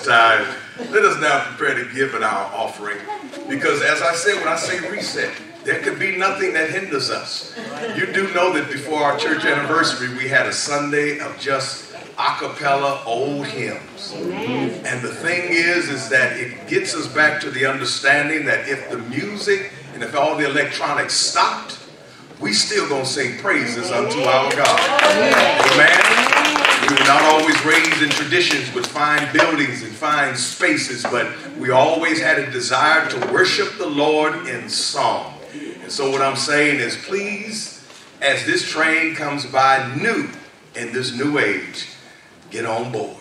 us. Now prepare to give in our offering. Because as I said, when I say reset, there could be nothing that hinders us. You do know that before our church anniversary, we had a Sunday of just a cappella old hymns. Amen. And the thing is, is that it gets us back to the understanding that if the music and if all the electronics stopped, we still gonna sing praises unto our God. Amen. We were not always raised in traditions with fine buildings and fine spaces, but we always had a desire to worship the Lord in song. And so what I'm saying is please, as this train comes by new in this new age, get on board.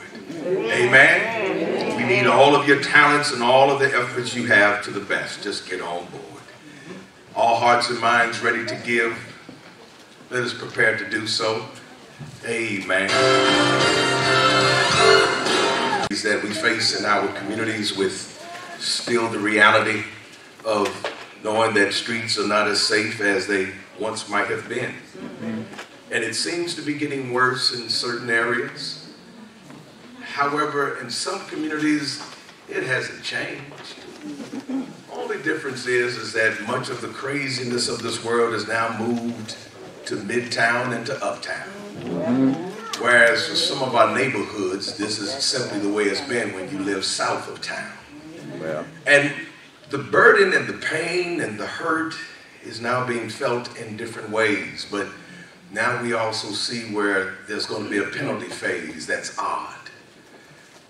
Amen. We need all of your talents and all of the efforts you have to the best. Just get on board. All hearts and minds ready to give. Let us prepare to do so. Amen. That we face in our communities with still the reality of knowing that streets are not as safe as they once might have been. Mm-hmm. And it seems to be getting worse in certain areas. However, in some communities, it hasn't changed. Only difference is, is that much of the craziness of this world has now moved to to midtown and to uptown. Whereas for some of our neighborhoods, this is simply the way it's been when you live south of town. Yeah. And the burden and the pain and the hurt is now being felt in different ways. But now we also see where there's going to be a penalty phase that's odd.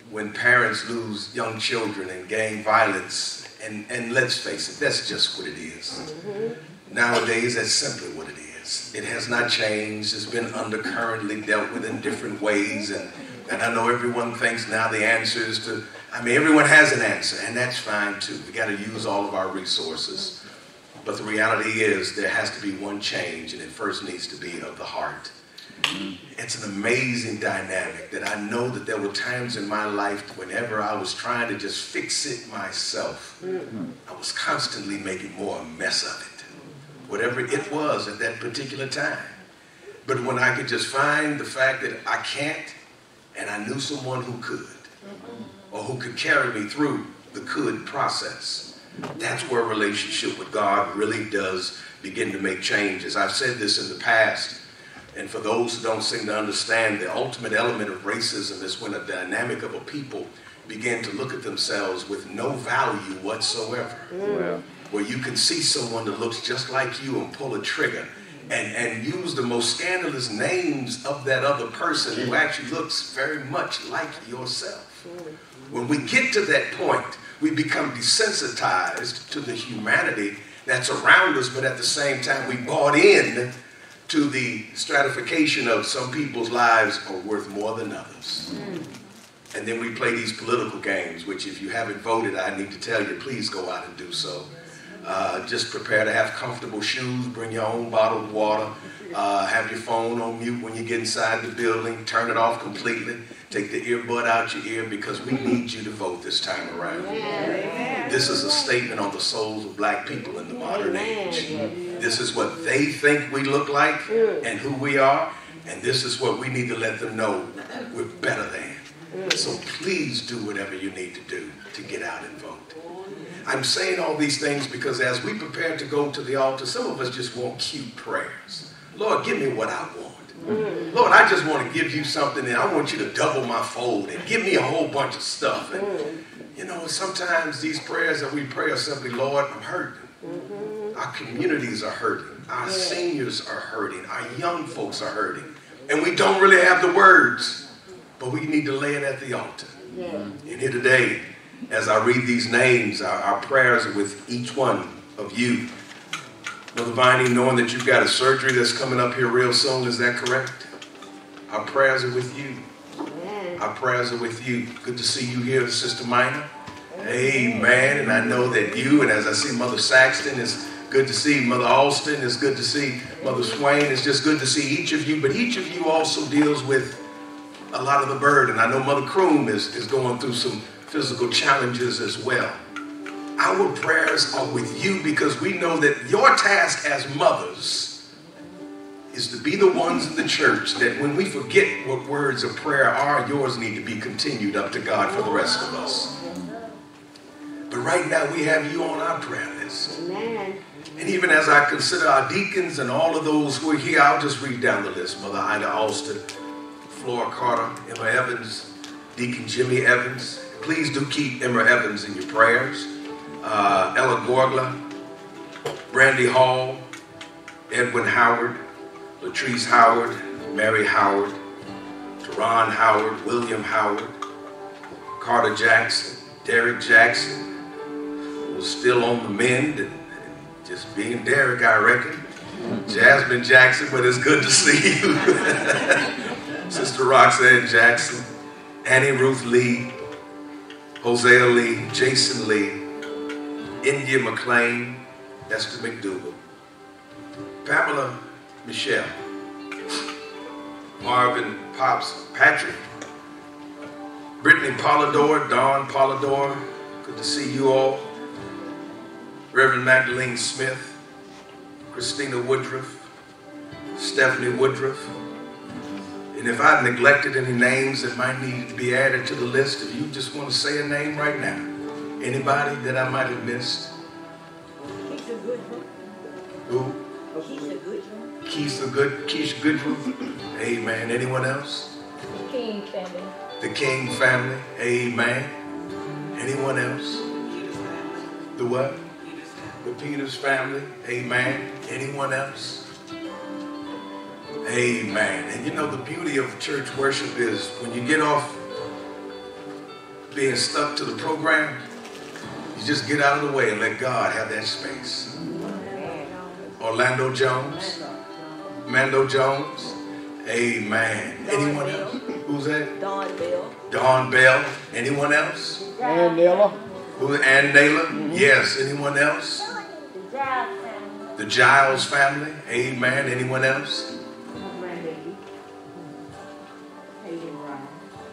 When parents lose young children in gang violence, and, and let's face it, that's just what it is. Mm-hmm. Nowadays, that's simply what it is. It has not changed. It's been undercurrently dealt with in different ways. And, and I know everyone thinks now the answer is to, I mean, everyone has an answer, and that's fine too. We got to use all of our resources. But the reality is there has to be one change, and it first needs to be of the heart. Mm-hmm. It's an amazing dynamic that I know that there were times in my life whenever I was trying to just fix it myself, mm-hmm. I was constantly making more a mess of it, whatever it was at that particular time. But when I could just find the fact that I can't, and I knew someone who could, or who could carry me through the could process, that's where relationship with God really does begin to make changes. I've said this in the past, and for those who don't seem to understand, the ultimate element of racism is when a dynamic of a people begin to look at themselves with no value whatsoever. Mm. Where you can see someone that looks just like you and pull a trigger and, and use the most scandalous names of that other person who actually looks very much like yourself. When we get to that point, we become desensitized to the humanity that's around us, but at the same time, we bought in to the stratification of some people's lives are worth more than others. Mm. And then we play these political games, which if you haven't voted, I need to tell you, please go out and do so. Uh, just prepare to have comfortable shoes, bring your own bottled water, uh, have your phone on mute when you get inside the building, turn it off completely. Take the earbud out your ear because we need you to vote this time around. This is a statement on the souls of black people in the modern age. This is what they think we look like and who we are, and this is what we need to let them know we're better than. So please do whatever you need to do to get out and vote. I'm saying all these things because as we prepare to go to the altar, some of us just want cute prayers. Lord, give me what I want. Mm. Lord, I just want to give you something and I want you to double my fold and give me a whole bunch of stuff. And, mm. you know, sometimes these prayers that we pray are simply, Lord, I'm hurting. Mm-hmm. Our communities are hurting. Our yeah. seniors are hurting. Our young folks are hurting. And we don't really have the words, but we need to lay it at the altar. Yeah. And here today, as I read these names, our, our prayers are with each one of you. Brother Viney, knowing that you've got a surgery that's coming up here real soon, is that correct? Our prayers are with you. Amen. Our prayers are with you. Good to see you here, Sister Minor. Amen. And I know that you, and as I see Mother Saxton, it's good to see Mother Alston, it's good to see Mother Swain, it's just good to see each of you. But each of you also deals with a lot of the burden. I know Mother Kroom is, is going through some physical challenges as well our prayers are with you because we know that your task as mothers is to be the ones in the church that when we forget what words of prayer are, yours need to be continued up to God for the rest of us. But right now we have you on our prayer list. Amen. And even as I consider our deacons and all of those who are here, I'll just read down the list. Mother Ida Alston, Flora Carter, Emma Evans, Deacon Jimmy Evans. Please do keep Emma Evans in your prayers uh, Ella Gorgla, Brandy Hall, Edwin Howard, Latrice Howard, Mary Howard, Teron Howard, William Howard, Carter Jackson, Derek Jackson, was still on the mend and, and just being Derek, I reckon. Jasmine Jackson, but it's good to see you. Sister Roxanne Jackson, Annie Ruth Lee, Hosea Lee, Jason Lee, India McLean, Esther McDougal, Pamela Michelle, Marvin Pops Patrick, Brittany Polidor, Dawn Polidor, good to see you all, Reverend Magdalene Smith, Christina Woodruff, Stephanie Woodruff, and if I've neglected any names that might need to be added to the list, if you just want to say a name right now, Anybody that I might have missed? He's a good one. Who? He's a good one. Keith's a Good, Keisha Goodrow. Amen. Anyone else? The King family. The King family. Amen. Anyone else? The what? The Peters family. Amen. Anyone else? Amen. And you know, the beauty of church worship is when you get off being stuck to the program, you just get out of the way and let God have that space. Orlando Jones, Mando Jones, Amen. Anyone else? Who's that? Don Bell. Don Bell. Anyone else? And Naylor. Who? Ann Naylor. Yes. Anyone else? The Giles family. The Giles family. Amen. Anyone else?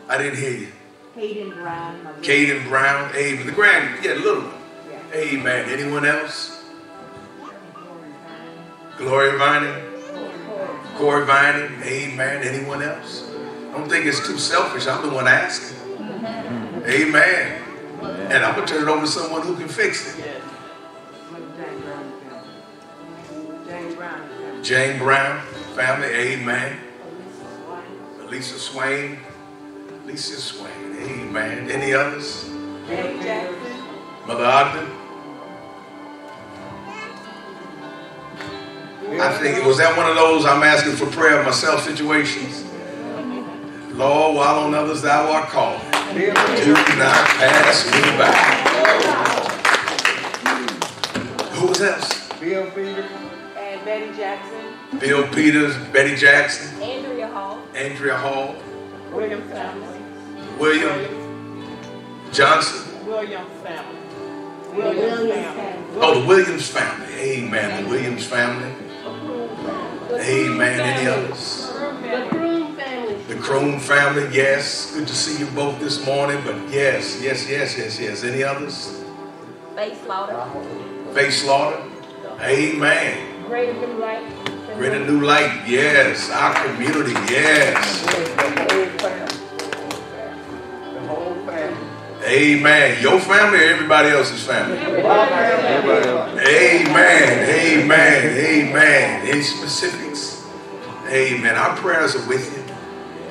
I didn't hear you. Hayden Brown. Caden Brown. Amen. The grand. Yeah, the little one. Yeah. Amen. Anyone else? Gloria Vining. Corey Vining. Amen. Anyone else? I don't think it's too selfish. I'm the one asking. Amen. And I'm going to turn it over to someone who can fix it. Yes. Jane Brown family. Jane Brown family. Jane Brown family. Amen. Elisa Swain. Lisa Swain. Lisa Swain. Amen. Any others? Betty Jackson. Mother Ogden. I think, was that one of those I'm asking for prayer myself situations? Lord, while on others thou art called, do not pass me by. Who was else? Bill Peter. And Betty Jackson. Bill Peters, Betty Jackson, Andrea Hall. Andrea Hall, William family. William Johnson. William family. Williams family. Oh, the Williams family. Amen. The Williams family. Amen. Any others? The Croom family. The Kroon family, yes. Good to see you both this morning, but yes, yes, yes, yes, yes. Any others? Faith Slaughter. Faith Slaughter, amen. Greater New Light. Greater New Light, yes. Our community, yes. Whole family. Amen. Your family or everybody else's family? Amen, amen, amen. Any specifics? Amen. Our prayers are with you.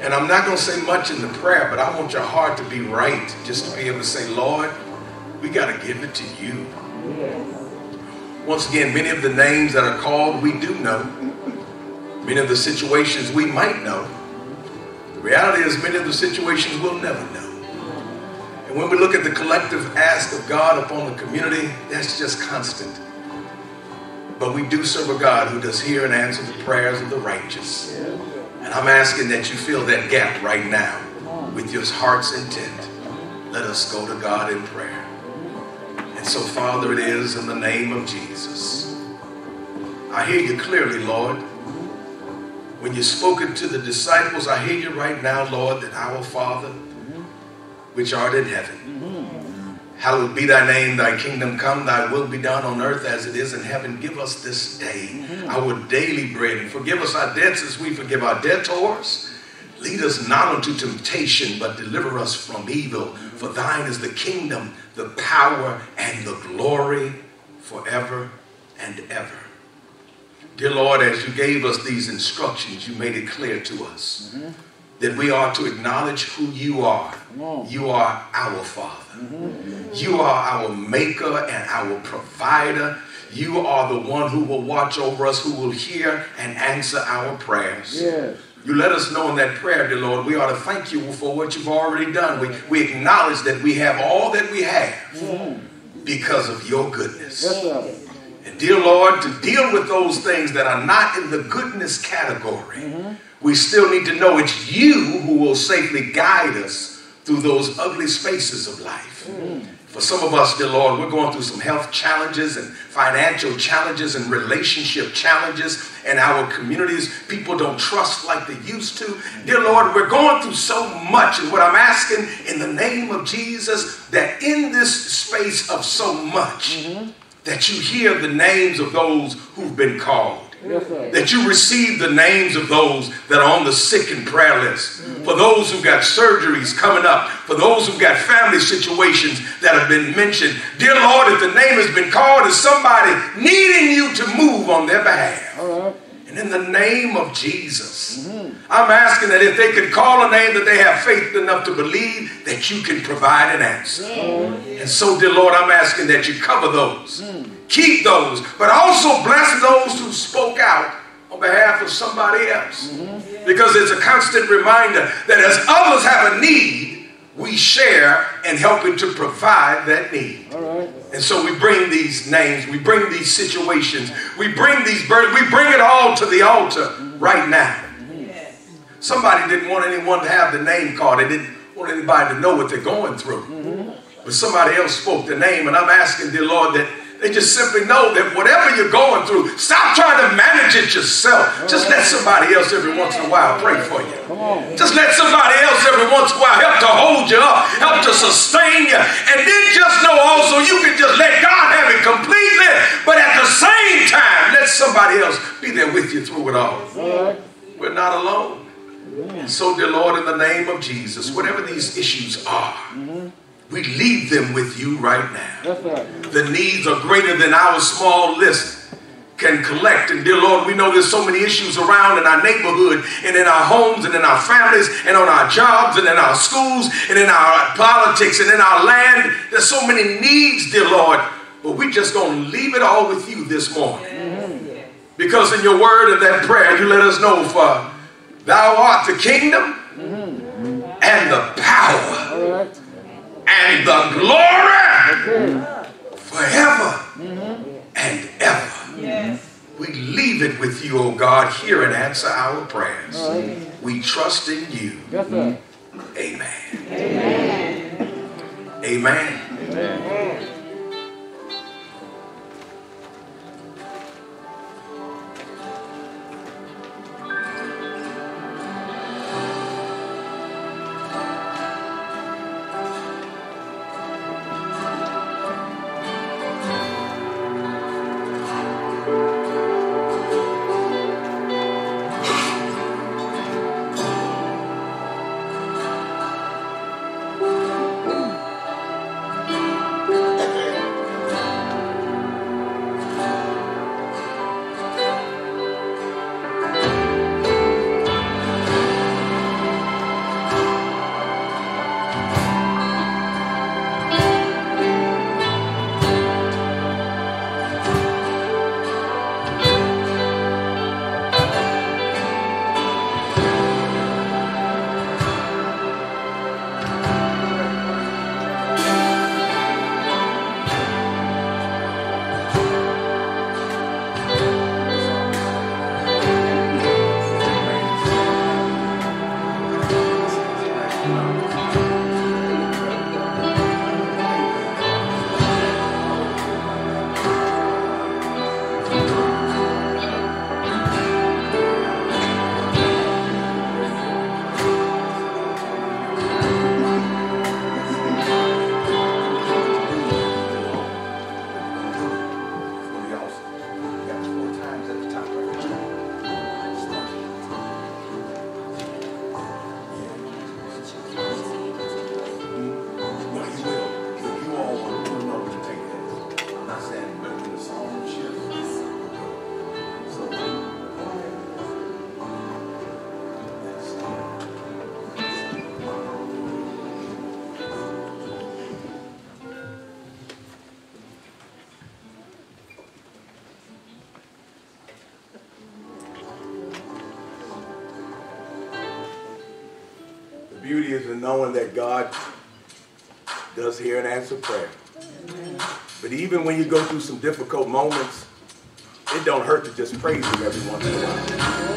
And I'm not going to say much in the prayer, but I want your heart to be right, just to be able to say, Lord, we got to give it to you. Once again, many of the names that are called, we do know. Many of the situations we might know. The reality is, many of the situations we'll never know. When we look at the collective ask of God upon the community, that's just constant. But we do serve a God who does hear and answer the prayers of the righteous. And I'm asking that you fill that gap right now with your heart's intent. Let us go to God in prayer. And so, Father, it is in the name of Jesus. I hear you clearly, Lord. When you spoke it to the disciples, I hear you right now, Lord, that our Father, which art in heaven, hallowed be thy name, thy kingdom come, thy will be done on earth as it is in heaven. Give us this day our daily bread and forgive us our debts as we forgive our debtors. Lead us not into temptation, but deliver us from evil. For thine is the kingdom, the power, and the glory forever and ever. Dear Lord, as you gave us these instructions, you made it clear to us that we are to acknowledge who you are. You are our Father. You are our maker and our provider. You are the one who will watch over us, who will hear and answer our prayers. Yes. You let us know in that prayer, dear Lord, we ought to thank you for what you've already done. We, we acknowledge that we have all that we have because of your goodness. Yes. And dear Lord, to deal with those things that are not in the goodness category, we still need to know it's you who will safely guide us through those ugly spaces of life. For some of us, dear Lord, we're going through some health challenges and financial challenges and relationship challenges in our communities. People don't trust like they used to. Dear Lord, we're going through so much. And what I'm asking in the name of Jesus, that in this space of so much, mm-hmm. that you hear the names of those who've been called. Yes. That you receive the names of those that are on the sick and prayer list. For those who've got surgeries coming up. For those who've got family situations that have been mentioned. Dear Lord, if the name has been called, is somebody needing you to move on their behalf. All right. And And in the name of Jesus, I'm asking that if they could call a name that they have faith enough to believe that you can provide an answer. And so, dear Lord, I'm asking that you cover those, keep those, but also bless those who spoke out on behalf of somebody else. Because it's a constant reminder that as others have a need, we share and helping to provide that need. All right. And so we bring these names, we bring these situations, we bring these burdens, we bring it all to the altar right now. Somebody didn't want anyone to have the name called. They didn't want anybody to know what they're going through. But somebody else spoke the name, and I'm asking, dear Lord, that they just simply know that whatever you're going through, stop trying to manage it yourself. Just let somebody else every once in a while pray for you. Just let somebody else every once in a while help to hold you up, help to sustain you. And then just know also you can just let God have it completely, but at the same time, let somebody else be there with you through it all. We're not alone. So, dear Lord, in the name of Jesus, whatever these issues are, we leave them with you right now. Right. The needs are greater than our small list can collect. And dear Lord, we know there's so many issues around in our neighborhood and in our homes and in our families and on our jobs and in our schools and in our politics and in our land. There's so many needs, dear Lord. But we just going to leave it all with you this morning. Because in your word and that prayer, you let us know for thou art the kingdom mm-hmm. and the power All right. And the glory forever mm-hmm. and ever. We leave it with you, oh God. Hear and answer our prayers. We trust in you. Sir. Amen. Amen. Knowing that God does hear and answer prayer. But even when you go through some difficult moments, it don't hurt to just praise Him every once in a while.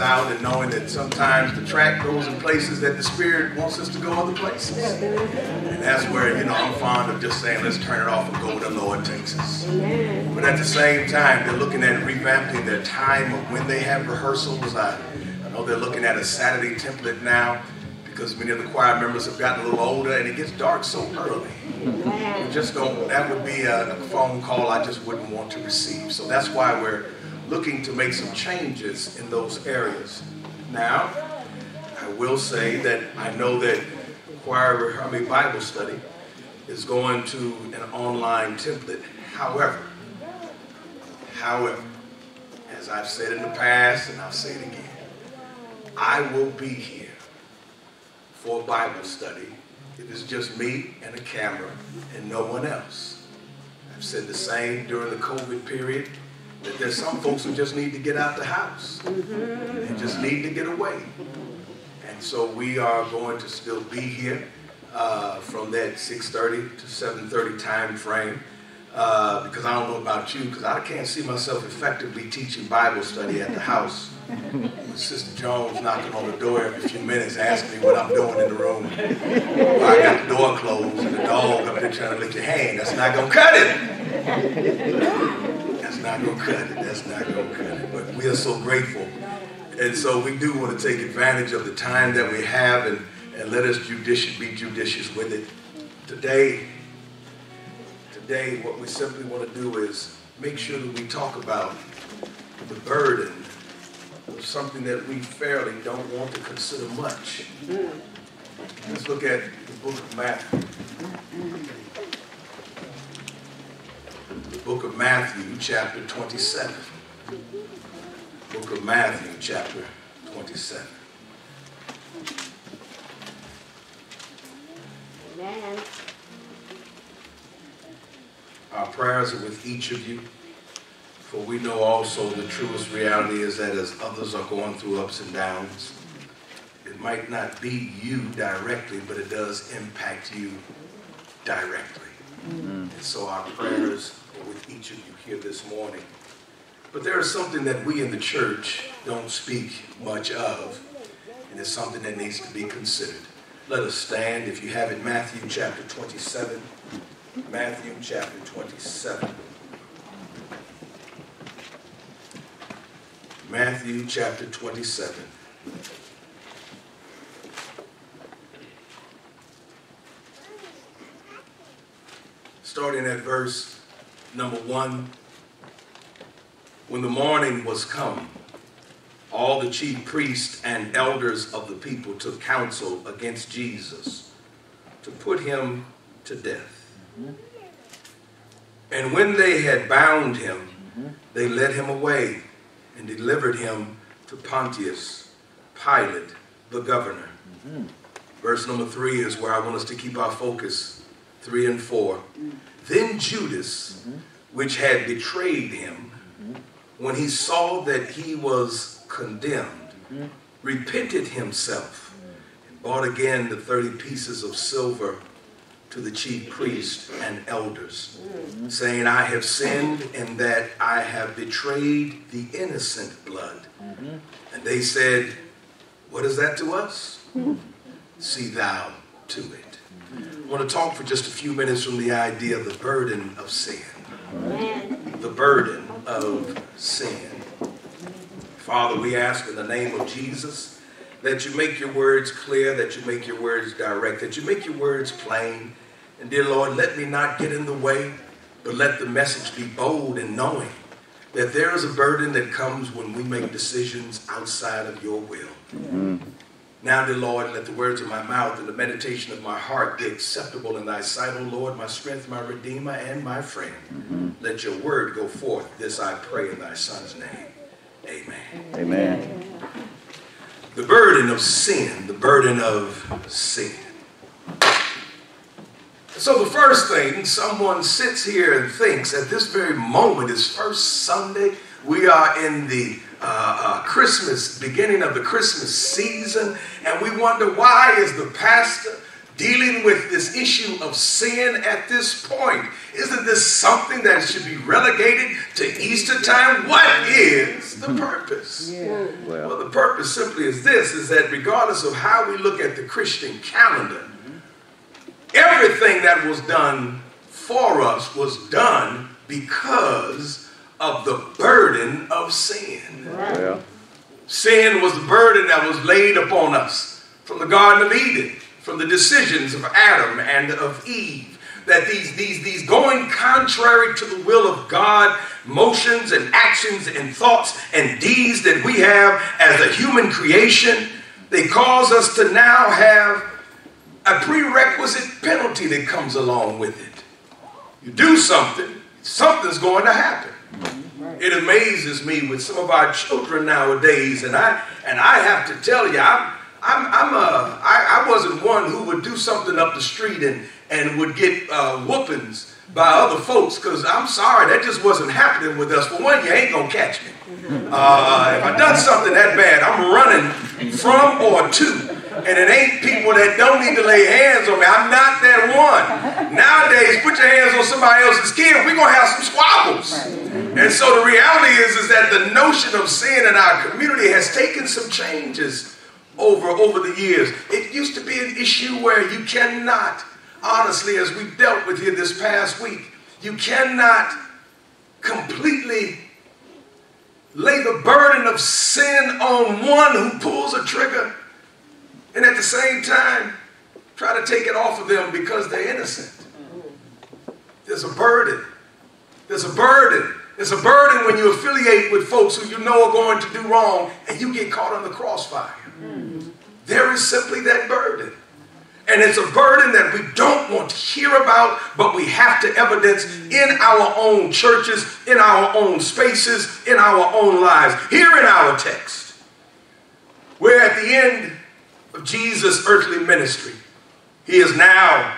out and knowing that sometimes the track goes in places that the Spirit wants us to go other places. And that's where, you know, I'm fond of just saying, let's turn it off and go where the Lord takes us. But at the same time, they're looking at revamping their time of when they have rehearsals. I, I know they're looking at a Saturday template now because many of the choir members have gotten a little older and it gets dark so early. We just don't, that would be a, a phone call I just wouldn't want to receive. So that's why we're looking to make some changes in those areas. Now, I will say that I know that choir, I mean Bible study is going to an online template. However, however, as I've said in the past and I'll say it again, I will be here for Bible study. It is just me and a camera and no one else. I've said the same during the COVID period there's some folks who just need to get out the house. They just need to get away. And so we are going to still be here uh, from that 6:30 to 7:30 time frame. Uh, because I don't know about you, because I can't see myself effectively teaching Bible study at the house. Sister Jones knocking on the door every few minutes, asking me what I'm doing in the room. Well, I got the door closed and the dog up there trying to lick your hand. That's not gonna cut it. Not gonna cut it. That's not gonna cut it. But we are so grateful. And so we do want to take advantage of the time that we have and, and let us judicious, be judicious with it. Today, today, what we simply want to do is make sure that we talk about the burden of something that we fairly don't want to consider much. Let's look at the book of Matthew. The book of Matthew, chapter 27. Book of Matthew, chapter 27. Amen. Our prayers are with each of you, for we know also the truest reality is that as others are going through ups and downs, it might not be you directly, but it does impact you directly. And so our prayers are with each of you here this morning. But there is something that we in the church don't speak much of, and it's something that needs to be considered. Let us stand. If you have it, Matthew chapter 27. Matthew chapter 27. Matthew chapter 27. Starting at verse number 1. When the morning was come, all the chief priests and elders of the people took counsel against Jesus to put him to death. And when they had bound him, they led him away and delivered him to Pontius Pilate, the governor. Verse number three is where I want us to keep our focus. Three and four. Then Judas, which had betrayed him, when he saw that he was condemned, repented himself and bought again the 30 pieces of silver to the chief priests and elders, saying, I have sinned in that I have betrayed the innocent blood. And they said, What is that to us? See thou to it. I want to talk for just a few minutes from the idea of the burden of sin. The burden of sin. Father, we ask in the name of Jesus that you make your words clear, that you make your words direct, that you make your words plain. And dear Lord, let me not get in the way, but let the message be bold and knowing that there is a burden that comes when we make decisions outside of your will. Mm. Now, dear Lord, let the words of my mouth and the meditation of my heart be acceptable in thy sight, O Lord, my strength, my redeemer, and my friend. Mm-hmm. Let your word go forth. This I pray in thy son's name. Amen. Amen. The burden of sin, the burden of sin. So, the first thing someone sits here and thinks at this very moment is first Sunday. We are in the uh, uh, Christmas, beginning of the Christmas season, and we wonder why is the pastor dealing with this issue of sin at this point? Isn't this something that should be relegated to Easter time? What is the purpose? Well, Well, the purpose simply is this, is that regardless of how we look at the Christian calendar, everything that was done for us was done because of the burden of sin. well, Sin was the burden that was laid upon us from the Garden of Eden, from the decisions of Adam and of Eve. That these, these, these going contrary to the will of God, motions and actions and thoughts and deeds that we have as a human creation, they cause us to now have a prerequisite penalty that comes along with it. You do something, something's going to happen. It amazes me with some of our children nowadays, and I and I have to tell you, I'm I'm, I'm a, I, I wasn't one who would do something up the street and and would get uh, whoopings by other folks because I'm sorry, that just wasn't happening with us. For one, you ain't gonna catch me. Uh, if I done something that bad, I'm running from or to. And it ain't people that don't need to lay hands on me. I'm not that one. Nowadays, put your hands on somebody else's kid, we're gonna have some squabbles. And so the reality is, is that the notion of sin in our community has taken some changes over, over the years. It used to be an issue where you cannot, honestly, as we dealt with here this past week, you cannot completely lay the burden of sin on one who pulls a trigger and at the same time try to take it off of them because they're innocent. There's a burden. There's a burden. There's a burden when you affiliate with folks who you know are going to do wrong and you get caught on the crossfire. There is simply that burden. And it's a burden that we don't want to hear about, but we have to evidence in our own churches, in our own spaces, in our own lives. Here in our text, we're at the end of Jesus' earthly ministry. He is now,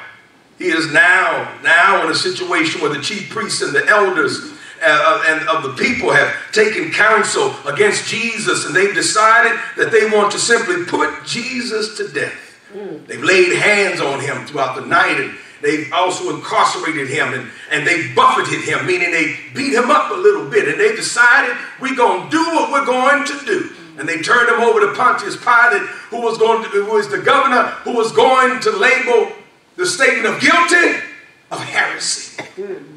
he is now, now in a situation where the chief priests and the elders uh, and of the people have taken counsel against Jesus and they've decided that they want to simply put Jesus to death. They've laid hands on him throughout the night and they've also incarcerated him and, and they buffeted him, meaning they beat him up a little bit and they decided we're going to do what we're going to do. And they turned him over to Pontius Pilate, who was going to, who was the governor, who was going to label the statement of guilty of heresy.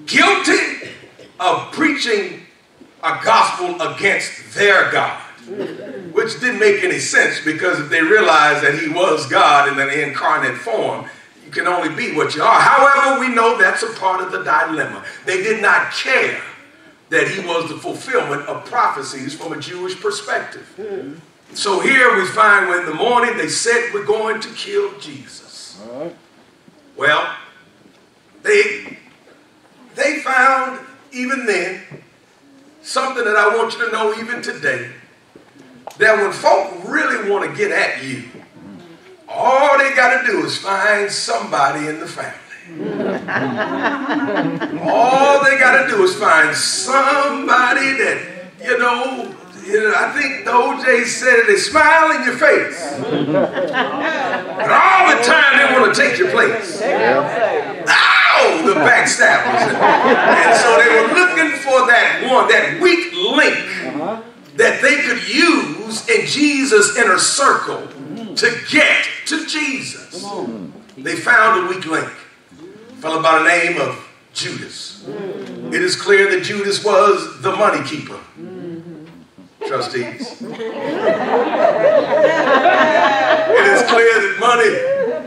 Guilty of preaching a gospel against their God. Which didn't make any sense because if they realized that he was God in an incarnate form, you can only be what you are. However, we know that's a part of the dilemma. They did not care that he was the fulfillment of prophecies from a Jewish perspective. Hmm. So here we find when in the morning they said we're going to kill Jesus. Well, they they found even then something that I want you to know even today that when folk really want to get at you, all they got to do is find somebody in the family. All they got to do is find somebody that, you know, you know, I think the OJ said it, they smile in your face. All the time they want to take your place. Ow! The backstabbers. And so they were looking for that one, that weak link that they could use in Jesus' inner circle to get to Jesus. They found a weak link. Fellow by the name of Judas. Mm-hmm. It is clear that Judas was the money keeper. Mm-hmm. Trustees. it is clear that money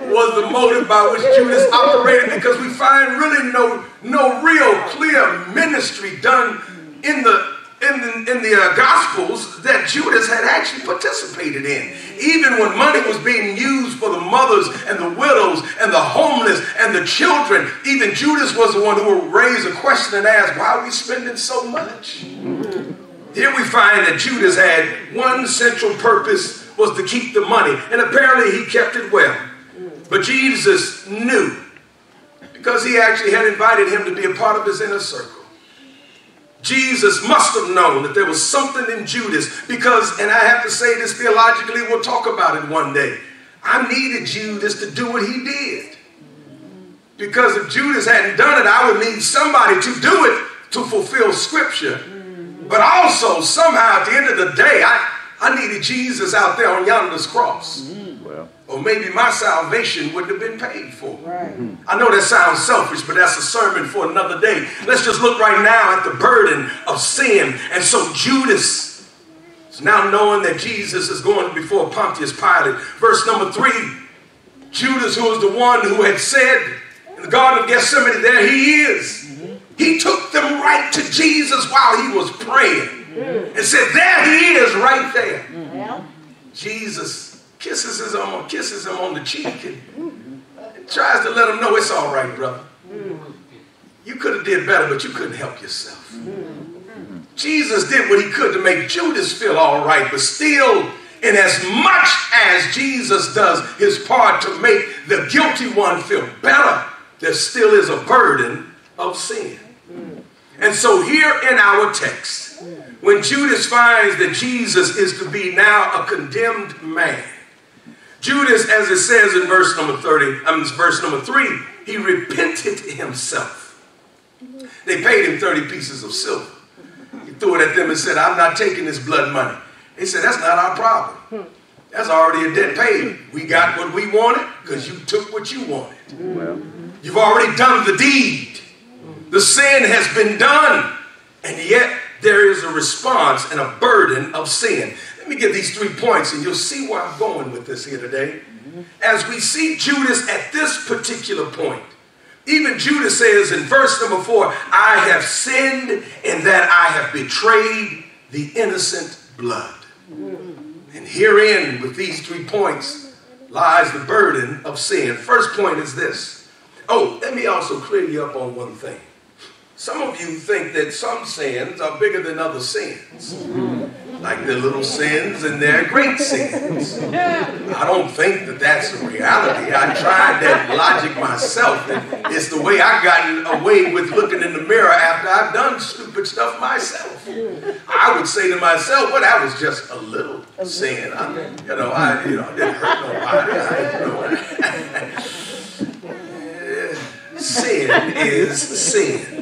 was the motive by which Judas operated because we find really no, no real clear ministry done in the in the, in the uh, Gospels that Judas had actually participated in. Even when money was being used for the mothers and the widows and the homeless and the children, even Judas was the one who would raise a question and ask, why are we spending so much? Here we find that Judas had one central purpose was to keep the money, and apparently he kept it well. But Jesus knew because he actually had invited him to be a part of his inner circle. Jesus must have known that there was something in Judas because, and I have to say this theologically, we'll talk about it one day. I needed Judas to do what he did. Because if Judas hadn't done it, I would need somebody to do it to fulfill scripture. But also, somehow, at the end of the day, I, I needed Jesus out there on yonder's cross. Or maybe my salvation wouldn't have been paid for. Mm-hmm. I know that sounds selfish, but that's a sermon for another day. Let's just look right now at the burden of sin. And so Judas is now knowing that Jesus is going before Pontius Pilate. Verse number three Judas, who was the one who had said in the Garden of Gethsemane, there he is. Mm-hmm. He took them right to Jesus while he was praying mm-hmm. and said, There he is, right there. Well, Jesus kisses him on kisses him on the cheek and tries to let him know it's all right, brother. You could have did better, but you couldn't help yourself. Jesus did what he could to make Judas feel all right, but still, in as much as Jesus does his part to make the guilty one feel better, there still is a burden of sin. And so here in our text, when Judas finds that Jesus is to be now a condemned man, Judas, as it says in verse number 30, I mean, verse number 3, he repented himself. They paid him 30 pieces of silver. He threw it at them and said, I'm not taking this blood money. They said, That's not our problem. That's already a debt paid. We got what we wanted because you took what you wanted. You've already done the deed. The sin has been done. And yet there is a response and a burden of sin. Let me give these three points and you'll see where I'm going with this here today. As we see Judas at this particular point, even Judas says in verse number four, I have sinned in that I have betrayed the innocent blood. And herein, with these three points, lies the burden of sin. First point is this. Oh, let me also clear you up on one thing. Some of you think that some sins are bigger than other sins. Like they're little sins and they're great sins. I don't think that that's the reality. I tried that logic myself. And it's the way I got away with looking in the mirror after I've done stupid stuff myself. I would say to myself, well, that was just a little sin. I, you know, I you know, didn't hurt nobody. I, you know, sin is sin.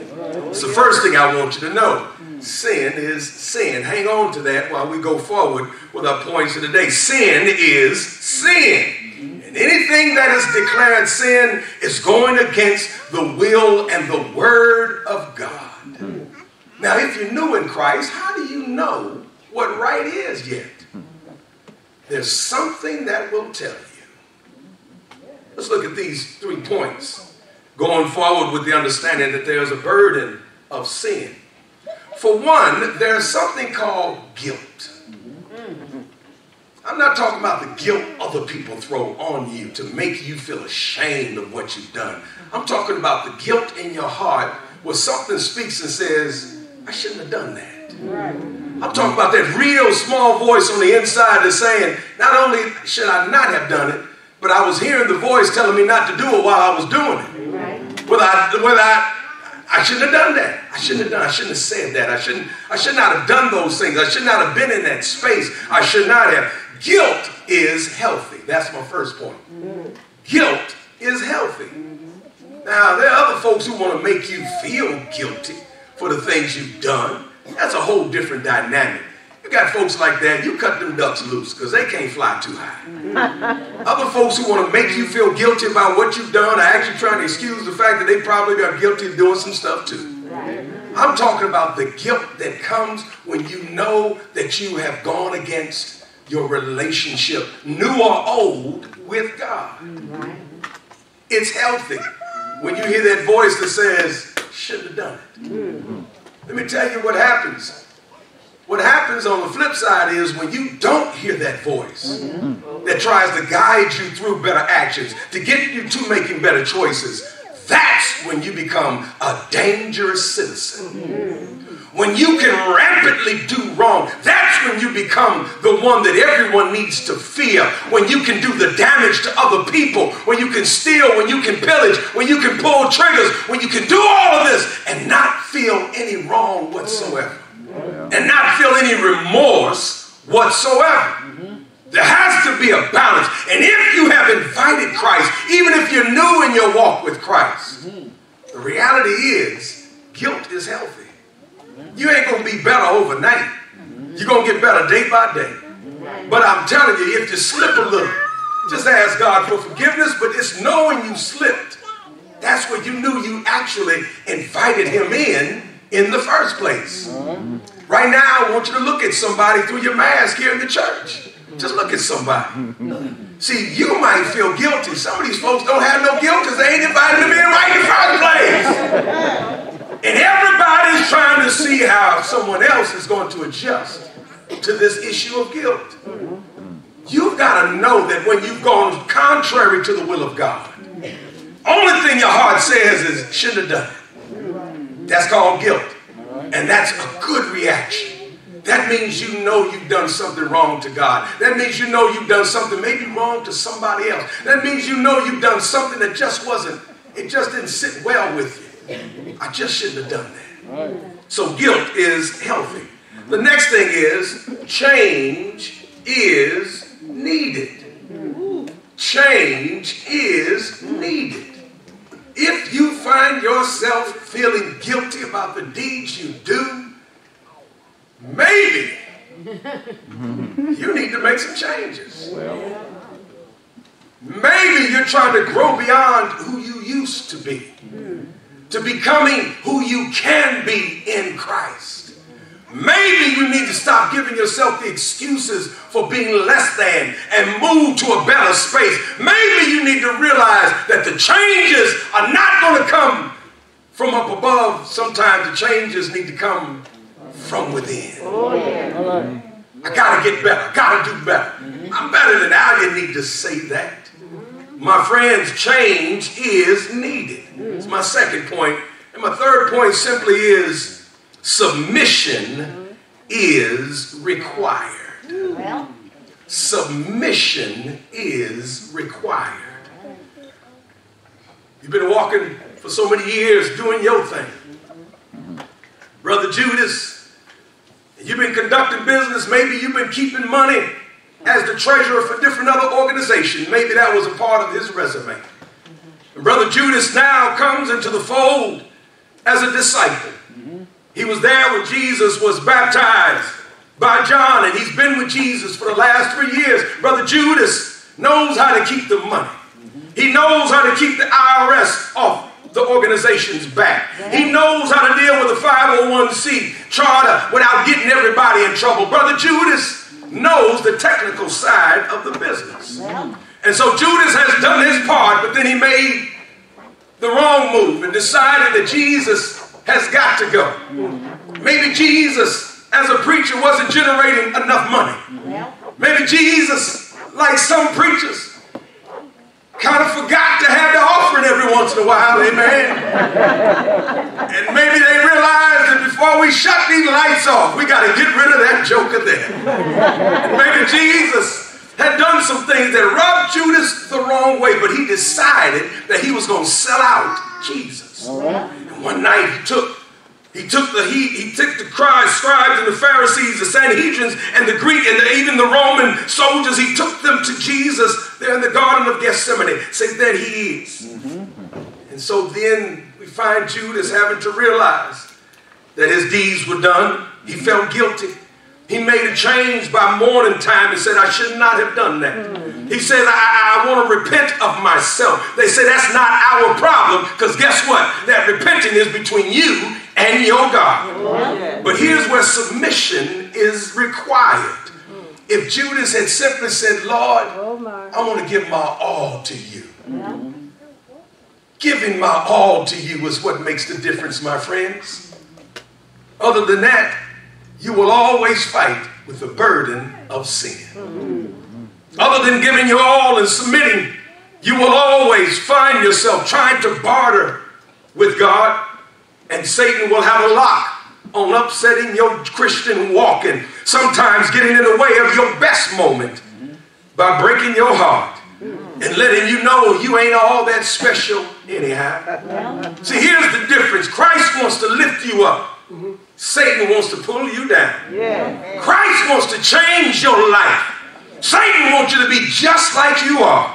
It's the first thing I want you to know. Sin is sin. Hang on to that while we go forward with our points of the day. Sin is sin. And anything that is declared sin is going against the will and the word of God. Now, if you're new in Christ, how do you know what right is yet? There's something that will tell you. Let's look at these three points going forward with the understanding that there's a burden of sin. For one, there's something called guilt. I'm not talking about the guilt other people throw on you to make you feel ashamed of what you've done. I'm talking about the guilt in your heart where something speaks and says, I shouldn't have done that. I'm talking about that real small voice on the inside that's saying, not only should I not have done it, but I was hearing the voice telling me not to do it while I was doing it. Whether I, whether I, I shouldn't have done that. I shouldn't have done. I shouldn't have said that. I shouldn't. I should not have done those things. I should not have been in that space. I should not have. Guilt is healthy. That's my first point. Guilt is healthy. Now there are other folks who want to make you feel guilty for the things you've done. That's a whole different dynamic. You got folks like that, you cut them ducks loose because they can't fly too high. Other folks who want to make you feel guilty about what you've done are actually trying to excuse the fact that they probably are guilty of doing some stuff too. I'm talking about the guilt that comes when you know that you have gone against your relationship, new or old, with God. It's healthy when you hear that voice that says, "Shouldn't have done it. Mm-hmm. Let me tell you what happens. What happens on the flip side is when you don't hear that voice that tries to guide you through better actions, to get you to making better choices, that's when you become a dangerous citizen. When you can rapidly do wrong, that's when you become the one that everyone needs to fear. When you can do the damage to other people, when you can steal, when you can pillage, when you can pull triggers, when you can do all of this and not feel any wrong whatsoever. And not feel any remorse whatsoever. Mm-hmm. There has to be a balance. And if you have invited Christ, even if you're new in your walk with Christ, mm-hmm. the reality is guilt is healthy. Mm-hmm. You ain't going to be better overnight. You're going to get better day by day. But I'm telling you, if you slip a little, just ask God for forgiveness, but it's knowing you slipped. That's where you knew you actually invited him in in the first place. Right now, I want you to look at somebody through your mask here in the church. Just look at somebody. See, you might feel guilty. Some of these folks don't have no guilt because they ain't invited them in right in the first place. And everybody's trying to see how someone else is going to adjust to this issue of guilt. You've got to know that when you've gone contrary to the will of God, Only thing your heart says is, shouldn't have done it. That's called guilt. And that's a good reaction. That means you know you've done something wrong to God. That means you know you've done something maybe wrong to somebody else. That means you know you've done something that just wasn't, it just didn't sit well with you. I just shouldn't have done that. So guilt is healthy. The next thing is change is needed. Hmm. Change is needed. If you find yourself feeling guilty about the deeds you do, maybe you need to make some changes. Maybe you're trying to grow beyond who you used to be, to becoming who you can be in Christ. Maybe you need to stop giving yourself the excuses for being less than and move to a better space. Maybe you need to realize that the changes are not going to come from up above. Sometimes the changes need to come from within. Oh, I got to get better. I got to do better. I'm better than that. I didn't need to say that. My friends, change is needed. It's my second point. And my third point simply is submission is required. Submission is required. You've been walking for so many years doing your thing. Brother Judas, you've been conducting business. Maybe you've been keeping money as the treasurer for different other organizations. Maybe that was a part of his resume. And Brother Judas now comes into the fold as a disciple. He was there when Jesus was baptized by John, and he's been with Jesus for the last three years. Brother Judas knows how to keep the money. He knows how to keep the IRS off the organization's back. He knows how to deal with the 501c charter without getting everybody in trouble. Brother Judas knows the technical side of the business. And so Judas has done his part, but then he made the wrong move and decided that Jesus has got to go. Maybe Jesus, as a preacher, wasn't generating enough money. Maybe Jesus, like some preachers, kind of forgot to have the offering every once in a while, amen. and maybe they realized that before we shut these lights off, we got to get rid of that joker there. And maybe Jesus had done some things that rubbed Judas the wrong way, but he decided that he was going to sell out Jesus. One night he took he took the he, he took the cries, scribes and the Pharisees, the Sanhedrins, and the Greek, and the, even the Roman soldiers. He took them to Jesus there in the Garden of Gethsemane. Say that he is. Mm-hmm. And so then we find Judas having to realize that his deeds were done. He felt guilty. He made a change by morning time and said, I should not have done that. He said, I, I want to repent of myself. They said, that's not our problem because guess what? That repenting is between you and your God. But here's where submission is required. If Judas had simply said, Lord, oh, I want to give my all to you. Giving my all to you is what makes the difference, my friends. Other than that, you will always fight with the burden of sin. Other than giving your all and submitting, you will always find yourself trying to barter with God, and Satan will have a lock on upsetting your Christian walk and sometimes getting in the way of your best moment by breaking your heart and letting you know you ain't all that special anyhow. See, here's the difference Christ wants to lift you up, Satan wants to pull you down. Yeah. Christ wants to change your life. Satan wants you to be just like you are.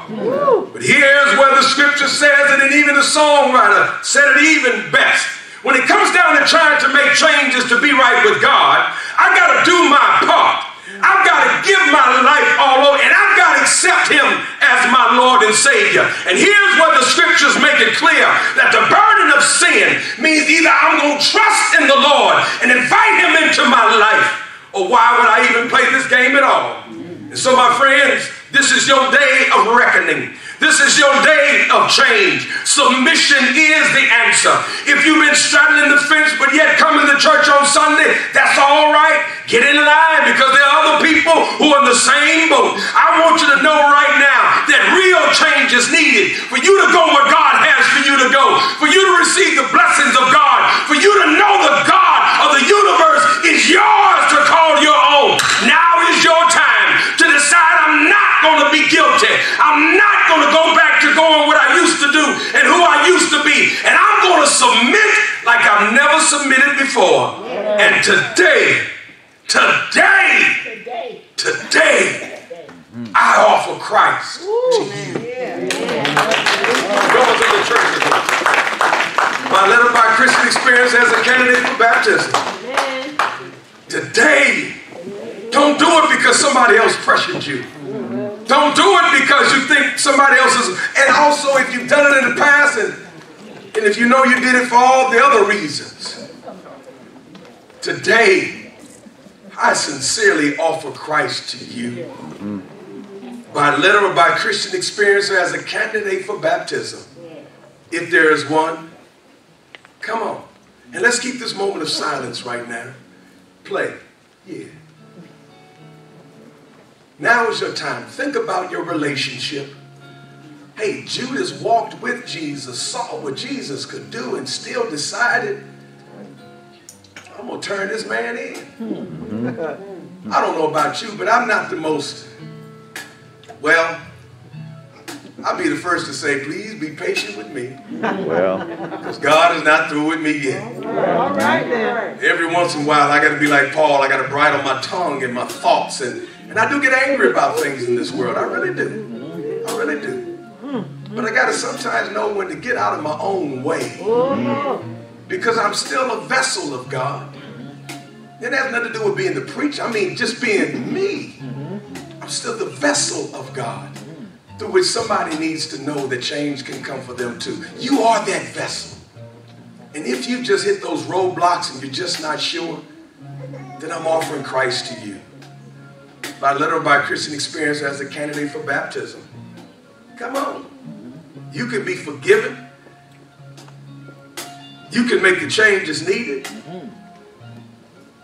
But here's where the scripture says it, and even the songwriter said it even best. When it comes down to trying to make changes to be right with God, I got to do my part. I've got to give my life all over, and I've got to accept Him as my Lord and Savior. And here's where the scriptures make it clear that the burden of sin means either I'm going to trust in the Lord and invite Him into my life, or why would I even play this game at all? And so, my friends, this is your day of reckoning. This is your day of change. Submission is the answer. If you've been straddling the fence but yet coming to church on Sunday, that's all right. Get in line because there are other people who are in the same boat. I want you to know right now that real change is needed for you to go where God has for you to go, for you to receive the blessings of God, for you to know the God of the universe is yours to call your own. Now is your time I'm not going to be guilty. I'm not going to go back to going what I used to do and who I used to be. And I'm going to submit like I've never submitted before. And today, today, Today. today, I offer Christ to you. Come to the church with. My letter by Christian experience as a candidate for baptism. Today, don't do it because somebody else pressured you. Don't do it because you think somebody else is. And also, if you've done it in the past and, and if you know you did it for all the other reasons, today, I sincerely offer Christ to you by letter or by Christian experience or as a candidate for baptism. If there is one, come on. And let's keep this moment of silence right now. Play. Yeah. Now is your time. Think about your relationship. Hey, Judas walked with Jesus, saw what Jesus could do, and still decided, I'm going to turn this man in. Hmm. I don't know about you, but I'm not the most, well, I'll be the first to say, please be patient with me, Well, because God is not through with me yet. All right then. Every once in a while, I got to be like Paul. I got to bridle my tongue and my thoughts, and and I do get angry about things in this world. I really do. I really do. But I got to sometimes know when to get out of my own way because I'm still a vessel of God. It has nothing to do with being the preacher. I mean, just being me. I'm still the vessel of God through which somebody needs to know that change can come for them too. You are that vessel. And if you just hit those roadblocks and you're just not sure, then I'm offering Christ to you. By letter by Christian experience as a candidate for baptism. Come on. You can be forgiven. You can make the changes needed.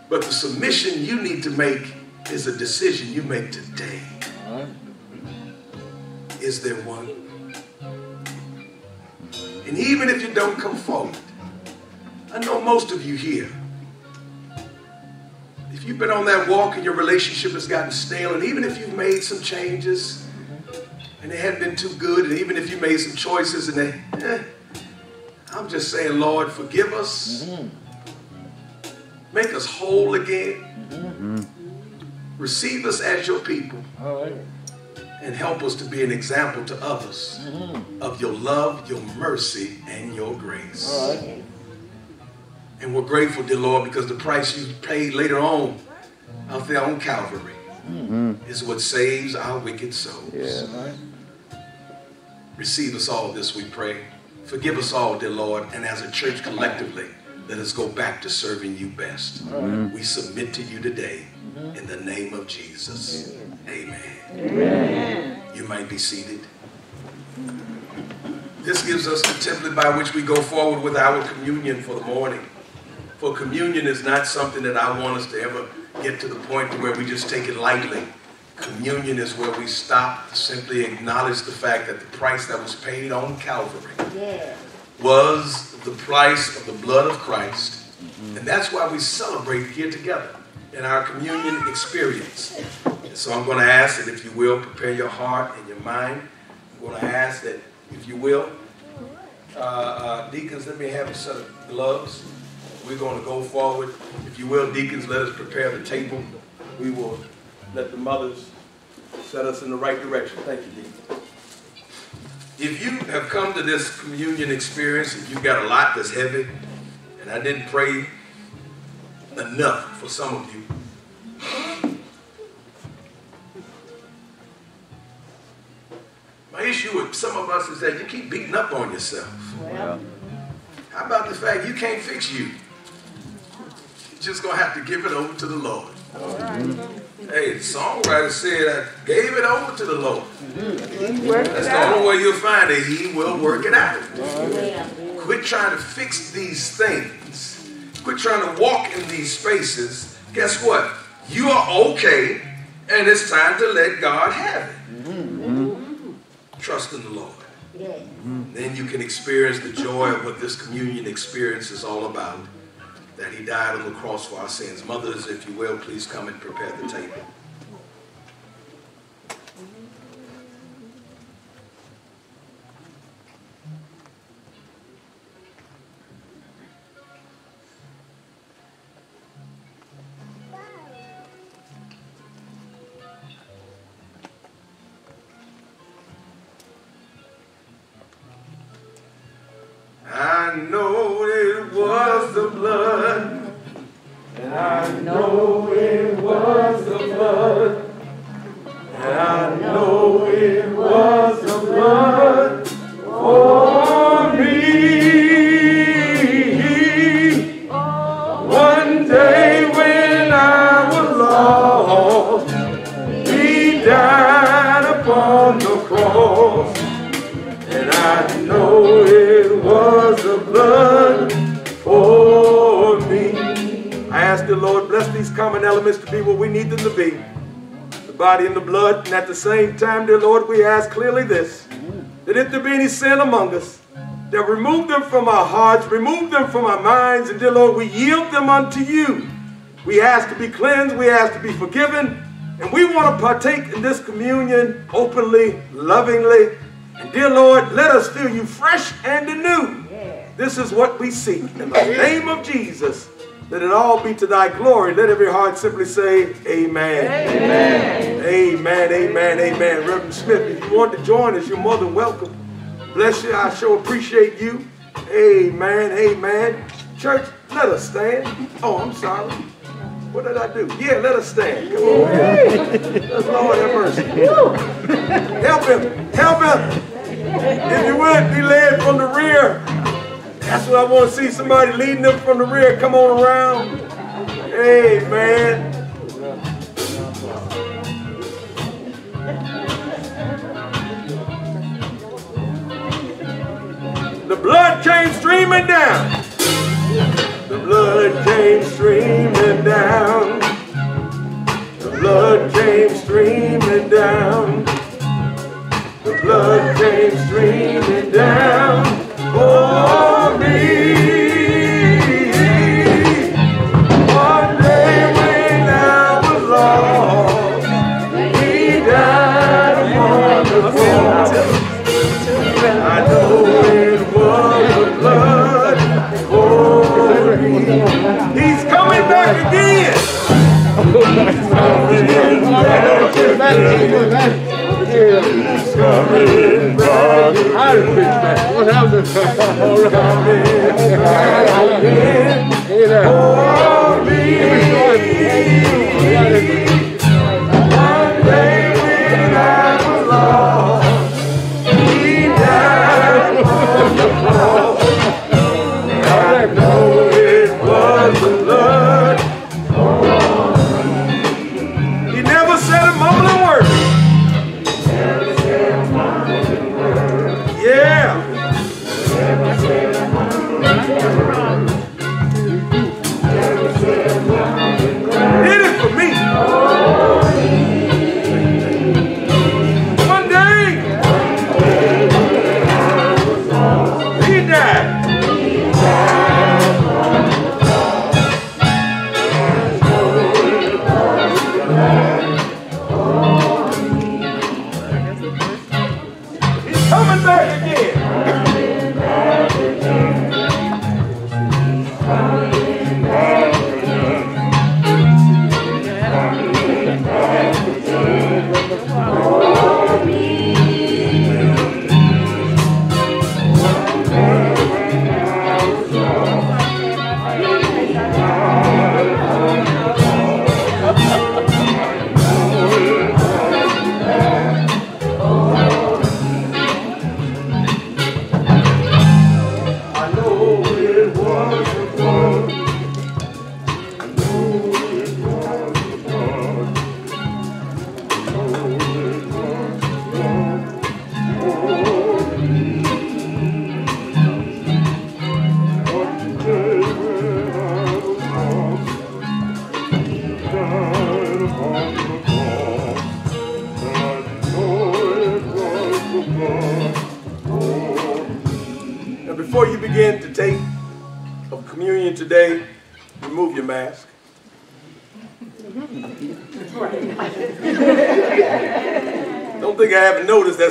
But the submission you need to make is a decision you make today. Is there one? And even if you don't come forward, I know most of you here. If you've been on that walk and your relationship has gotten stale, and even if you've made some changes and they hadn't been too good, and even if you made some choices and they, eh, I'm just saying, Lord, forgive us. Mm-hmm. Make us whole again. Mm-hmm. Receive us as your people and help us to be an example to others mm-hmm. of your love, your mercy, and your grace. And we're grateful, dear Lord, because the price you paid later on out there on Calvary mm-hmm. is what saves our wicked souls. yeah. Receive us all this, we pray. Forgive us all, dear Lord, and as a church collectively, let us go back to serving you best. Mm-hmm. We submit to you today in the name of Jesus. Amen. Amen. You might be seated. This gives us the template by which we go forward with our communion for the morning. For communion is not something that I want us to ever get to the point to where we just take it lightly. Communion is where we stop to simply acknowledge the fact that the price that was paid on Calvary Yeah. was the price of the blood of Christ. And that's why we celebrate here together in our communion experience. And so I'm going to ask that if you will, prepare your heart and your mind. I'm going to ask that if you will, uh, uh, deacons, let me have a set of gloves. We're going to go forward. If you will, deacons, let us prepare the table. We will let the mothers set us in the right direction. Thank you, deacon. If you have come to this communion experience and you've got a lot that's heavy, and I didn't pray enough for some of you, my issue with some of us is that you keep beating up on yourself. Well, How about the fact you can't fix you? Just gonna have to give it over to the Lord. Hey, the songwriter said, I gave it over to the Lord. That's the only way you'll find it. He will work it out. Quit trying to fix these things. Quit trying to walk in these spaces. Guess what? You are okay, and it's time to let God have it. Trust in the Lord. Then you can experience the joy of what this communion experience is all about. That he died on the cross for our sins. Mothers, if you will, please come and prepare the table. The same time, dear Lord, we ask clearly this. That if there be any sin among us, that remove them from our hearts, remove them from our minds, and dear Lord, we yield them unto you. We ask to be cleansed, we ask to be forgiven, and we want to partake in this communion openly, lovingly, and dear Lord, let us feel you fresh and anew. This is what we seek. In the name of Jesus, let it all be to thy glory. Let every heart simply say, Amen. Amen. Amen. Amen. Amen. Reverend Smith, if you want to join us, you're more than welcome. Bless you. I sure appreciate you. Amen. Amen. Church, let us stand. Oh, I'm sorry. What did I do? Yeah, let us stand. Come on. Let's Lord have mercy. Help him. Help him. If you would, be led from the rear. That's what I want to see. Somebody leading them from the rear. Come on around. Hey, man. The blood came streaming down. The blood came streaming down. The blood came streaming down. He's coming back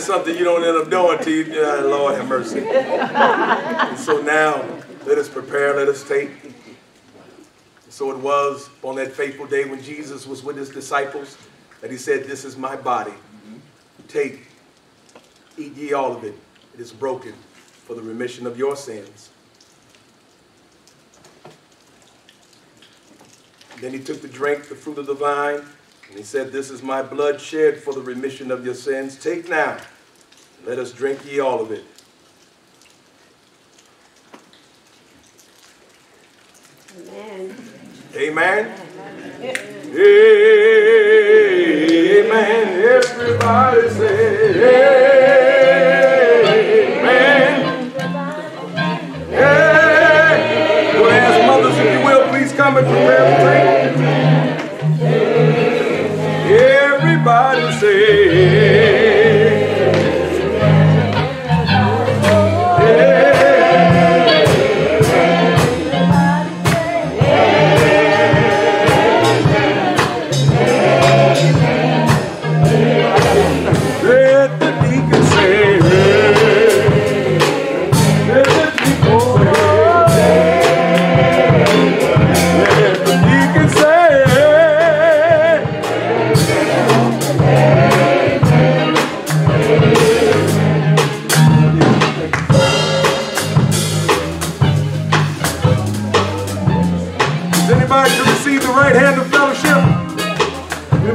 something you don't end up doing to you. Yeah, Lord have mercy. And so now, let us prepare, let us take. So it was on that fateful day when Jesus was with his disciples that he said, This is my body. Take, eat ye all of it. It is broken for the remission of your sins. Then he took the drink, the fruit of the vine, and he said, This is my blood shed for the remission of your sins. Take now, let us drink ye all of it. Amen. Amen. Amen. Everybody say amen. Hey. We'll ask mothers if you will, please come and prepare the drink.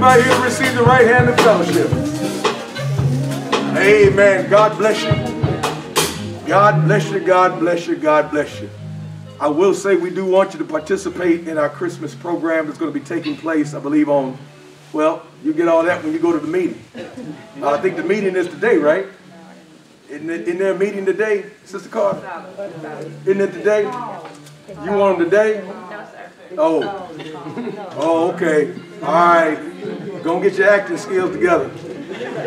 Anybody here to receive the right hand of fellowship? Amen. God bless you. God bless you. God bless you. God bless you. I will say we do want you to participate in our Christmas program that's going to be taking place, I believe, on, well, you get all that when you go to the meeting. Uh, I think the meeting is today, right? Isn't, it, isn't there a meeting today, Sister Carter? Isn't it today? You want them today? Oh. Oh, okay. All right. Go get your acting skills together.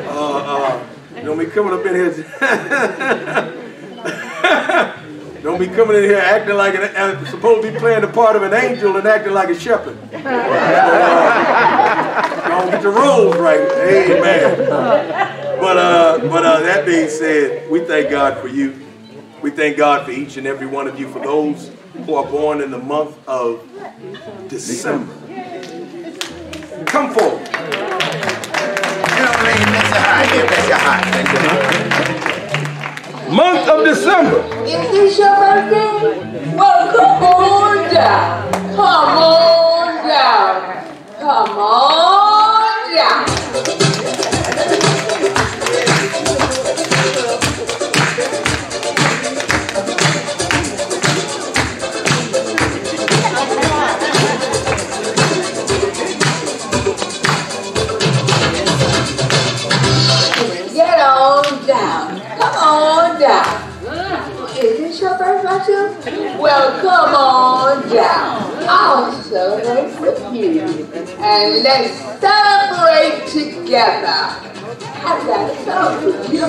Uh, uh, don't be coming up in here. don't be coming in here acting like an, uh, supposed to be playing the part of an angel and acting like a shepherd. Uh, don't get your roles right. Amen. But uh, but uh, that being said, we thank God for you. We thank God for each and every one of you. For those who are born in the month of December, come forward. You know, man, bless your heart. Yeah, your heart. Thank you. Month of December. Is this your birthday? Well, come on down. Come on down. Come on Well, come on down. I'll celebrate with you. And let's celebrate together. I've got you.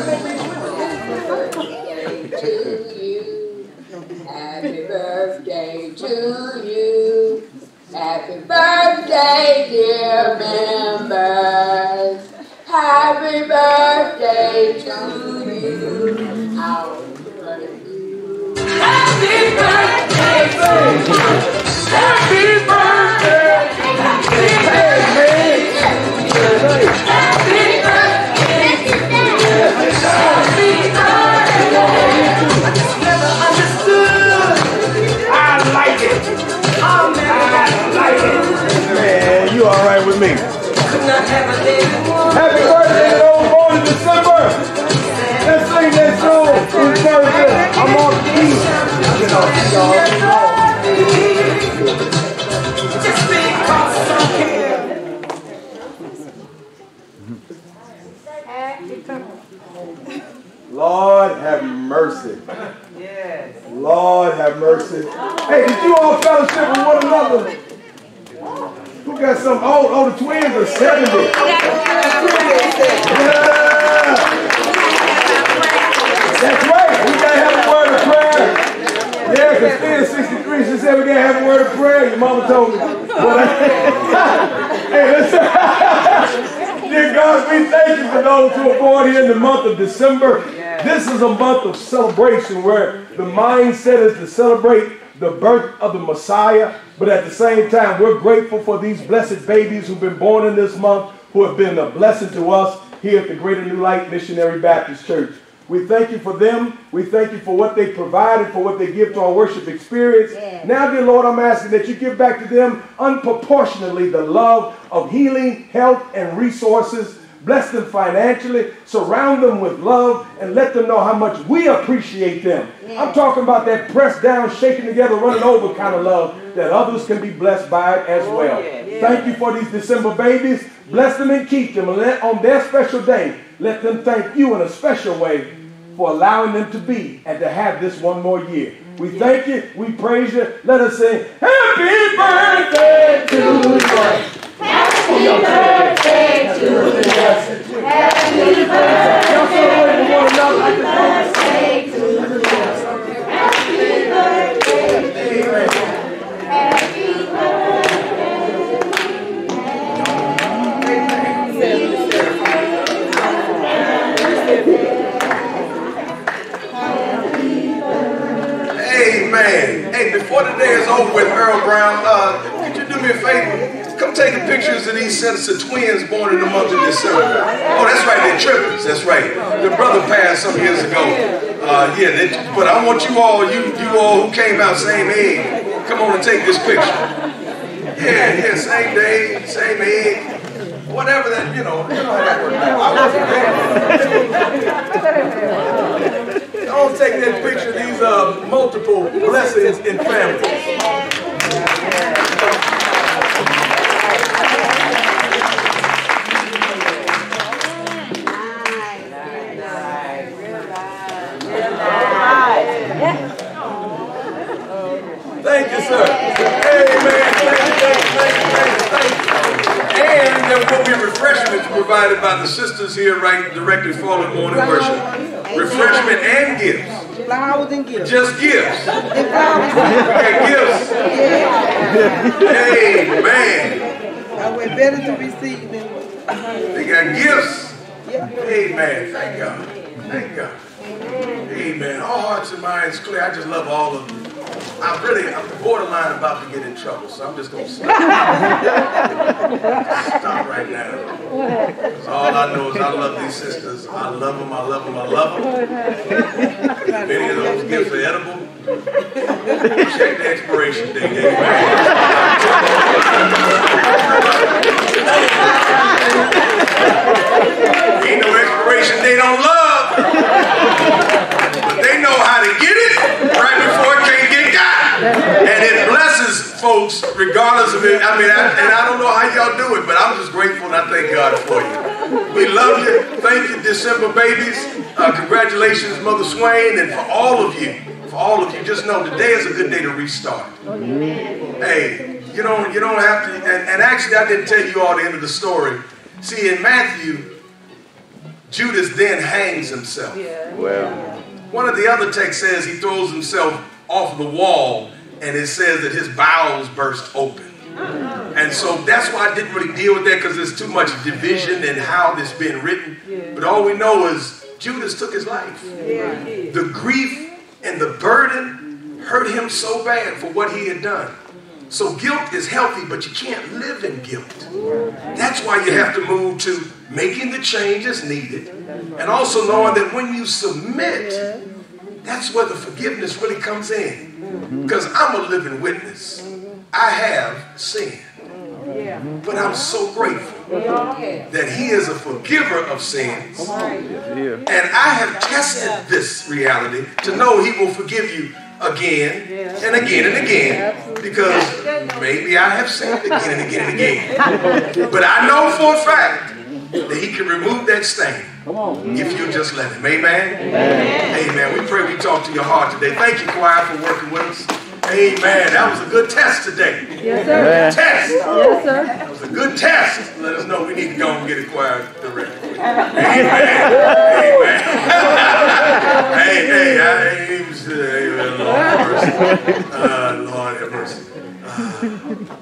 Happy birthday to you. Happy birthday, dear members. Happy birthday to you. I'll birthday. Happy birthday to you. Happy birthday. Happy Lord have mercy. Yes. Lord have mercy. Hey, did you all fellowship with one another? Who got some? Oh, oh, the twins are 70. 63. She said we gotta have a word of prayer. Your mama told me. But I, uh, hey, listen. Dear God, we thank you for those who are born here in the month of December. This is a month of celebration where the mindset is to celebrate the birth of the Messiah. But at the same time, we're grateful for these blessed babies who've been born in this month, who have been a blessing to us here at the Greater New Light Missionary Baptist Church. We thank you for them. We thank you for what they provided, for what they give to our worship experience. Yeah. Now, dear Lord, I'm asking that you give back to them unproportionately the love of healing, health, and resources. Bless them financially, surround them with love, and let them know how much we appreciate them. I'm talking about that pressed down, shaken together, running over kind of love that others can be blessed by it as oh, well. Thank you for these December babies. Bless them and keep them. And let, on their special day, let them thank you in a special way for allowing them to be and to have this one more year. We thank you. We praise you. Let us sing, Happy birthday to you. Y'all celebrate some years ago. Uh, yeah, they, but I want you all, you you all who came out same age, come on and take this picture. Yeah, yeah, same day, same age. Whatever that, you know, you know how that works. I wasn't. Don't take that picture. These are multiple blessings in families. By the sisters here right directly following morning worship. Refreshment and gifts. Flowers and gifts. Just gifts. And gifts. Amen. Uh, we're better to receive than They got gifts. Amen. Thank God. Thank God. Amen. All hearts and minds clear. I just love all of you. I'm really, I'm borderline about to get in trouble, so I'm just going to stop. stop right now. all I know is I love these sisters. I love them, I love them, I love them. Many of those gifts are edible. Check the expiration date. Ain't no expiration date on love. But they know how to get it And it blesses folks regardless of it. I mean, I, and I don't know how y'all do it, but I'm just grateful and I thank God for you. We love you. Thank you, December babies. Uh, congratulations, Mother Swain, and for all of you. For all of you, just know today is a good day to restart. Hey, you don't you don't have to. And, and actually, I didn't tell you all the end of the story. See, in Matthew, Judas then hangs himself. Well, One of the other texts says he throws himself off the wall, and it says that his bowels burst open. And so that's why I didn't really deal with that because there's too much division in how this been written. But all we know is Judas took his life. The grief and the burden hurt him so bad for what he had done. So guilt is healthy, but you can't live in guilt. That's why you have to move to making the changes needed and also knowing that when you submit, that's where the forgiveness really comes in. Because I'm a living witness. I have sinned. But I'm so grateful that He is a forgiver of sins. And I have tested this reality to know He will forgive you again and again and again because maybe I have sinned again and again and again. But I know for a fact that He can remove that stain if you just let Him. Amen? Amen. We pray we talk to your heart today. Thank you, choir, for working with us. Amen. That was a good test today. Yes, sir. Test. Yes, sir. That was a good test. Let us know we need to go and get acquired directly. Amen. Amen. hey, hey, I ain't even say amen. mercy. Uh, Lord have mercy. Uh,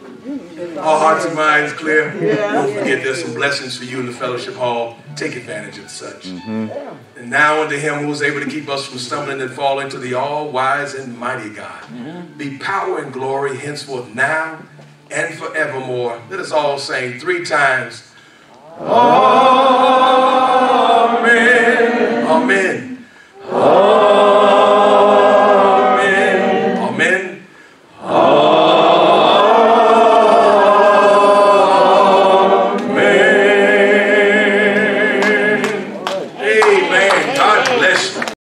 our hearts and minds clear. Yeah. Don't forget there's some blessings for you in the fellowship hall. Take advantage of such. Mm-hmm. And now unto him who was able to keep us from stumbling and falling to the all wise and mighty God. Mm-hmm. Be power and glory henceforth now and forevermore. Let us all sing three times. Amen. Amen. Amen.